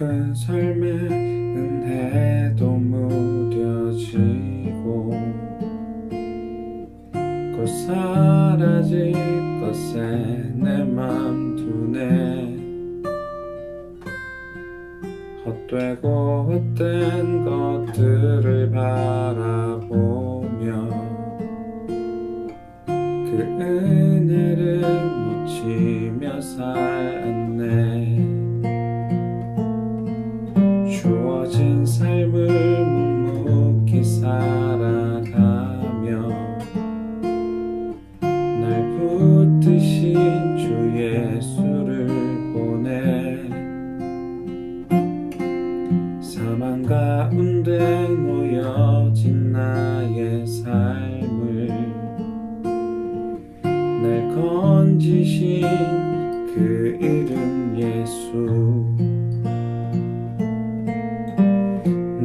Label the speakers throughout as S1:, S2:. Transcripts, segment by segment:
S1: 슬픈 삶의 은혜도 무 삶을 묵묵히 살아가며 날 붙드신 주 예수를 보내 사망 가운데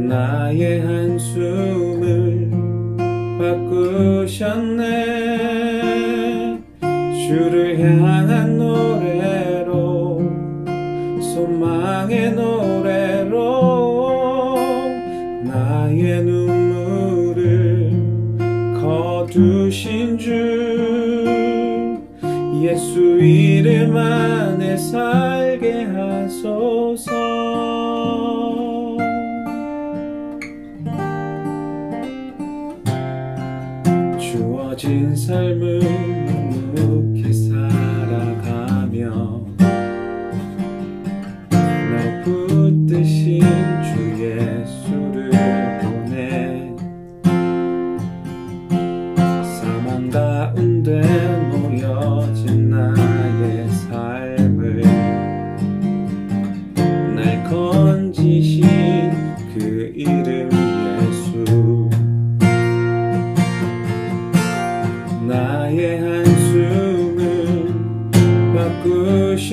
S1: 나의 한숨을 바꾸셨네. 주를 향한 노래로 소망의 노래로 나의 눈물을 거두신 주 예수 이름 안에 살게 하소서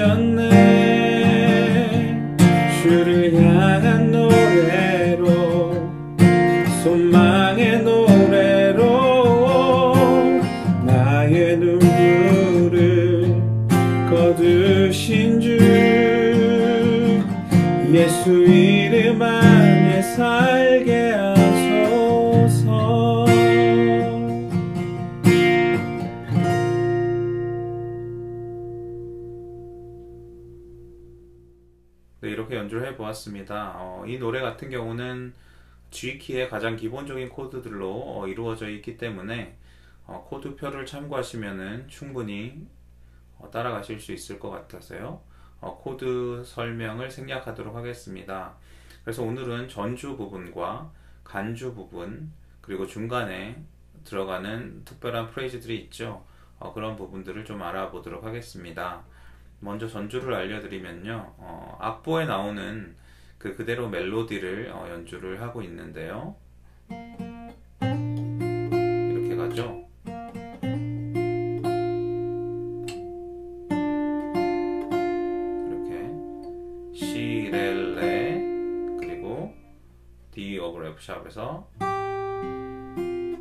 S1: 바꾸셨네. 주를 향한 노래로 소망의 노래로 나의 눈물을 거두신 주 예수 이름 안에 살게
S2: 이렇게 연주를 해보았습니다. 어, 이 노래 같은 경우는 G키의 가장 기본적인 코드들로 어, 이루어져 있기 때문에 어, 코드표를 참고하시면 충분히 어, 따라가실 수 있을 것 같아서요. 어, 코드 설명을 생략하도록 하겠습니다. 그래서 오늘은 전주 부분과 간주 부분 그리고 중간에 들어가는 특별한 프레이즈들이 있죠. 어, 그런 부분들을 좀 알아보도록 하겠습니다. 먼저 전주를 알려드리면요. 어, 악보에 나오는 그 그대로 멜로디를 어, 연주를 하고 있는데요. 이렇게 가죠. 이렇게 시, 레, 레 그리고 D 오브 F 샵에서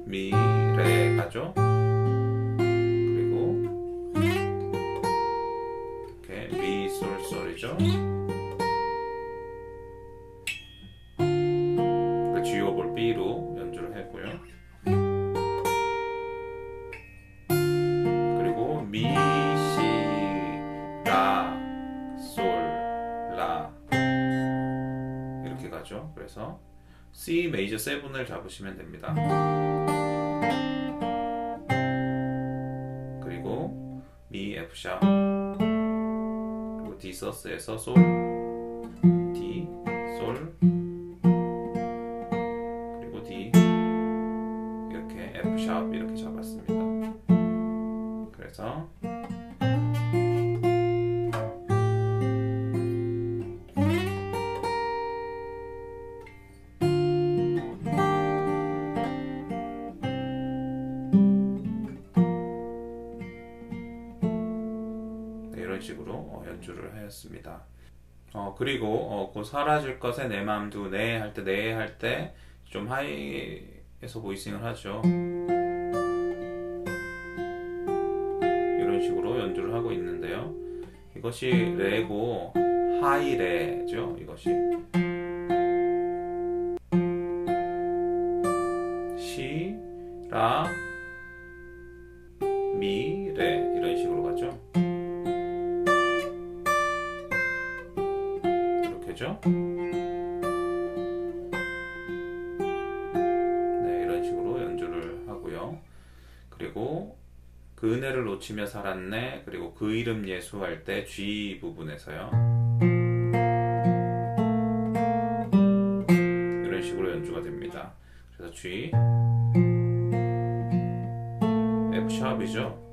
S2: 미, 레 가죠. 솔, 솔이죠. 그 G over B로 연주를 했고요. 그리고 미, 시, 라, 솔, 라 이렇게 가죠. 그래서 C major 7을 잡으시면 됩니다. 그리고 미 F 샵 그리고 D 서스에서 솔 D 솔 연주를 하였습니다. 어, 그리고 어, 곧 사라질 것에 내 맘도 네할때네할때 좀 high에서 voicing을 하죠. 이런 식으로 연주를 하고 있는데요. 이것이 레고 high 레죠. 이것이 시, 라, 미, 이렇게죠. 네, 이런 식으로 연주를 하고요. 그리고 그 은혜를 놓치며 살았네. 그리고 그 이름 예수 할 때 G 부분에서요. 이런 식으로 연주가 됩니다. 그래서 G F 샵이죠.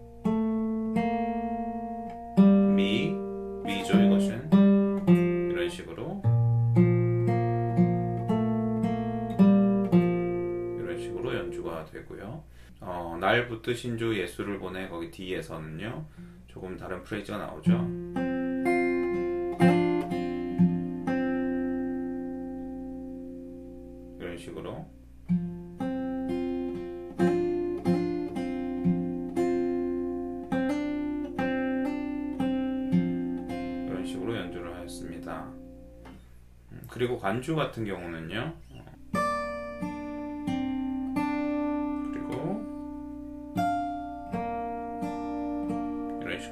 S2: 어, 날 붙드신 주 예수를 보내 거기 뒤에서는요 조금 다른 프레이즈가 나오죠. 이런 식으로 이런 식으로 연주를 하였습니다. 음, 그리고 간주 같은 경우는요.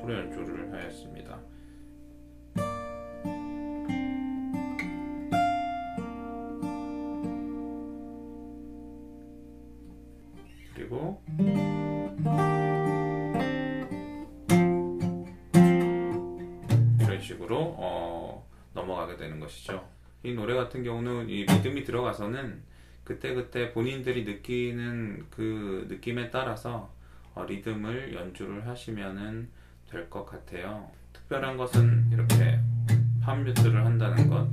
S2: 식으로 연주를 하였습니다. 그리고 이런 식으로 어, 넘어가게 되는 것이죠. 이 노래 같은 경우는 이 리듬이 들어가서는 그때그때 본인들이 느끼는 그 느낌에 따라서 어, 리듬을 연주를 하시면은 될 것 같아요. 특별한 것은 이렇게 팝뮤트를 한다는 것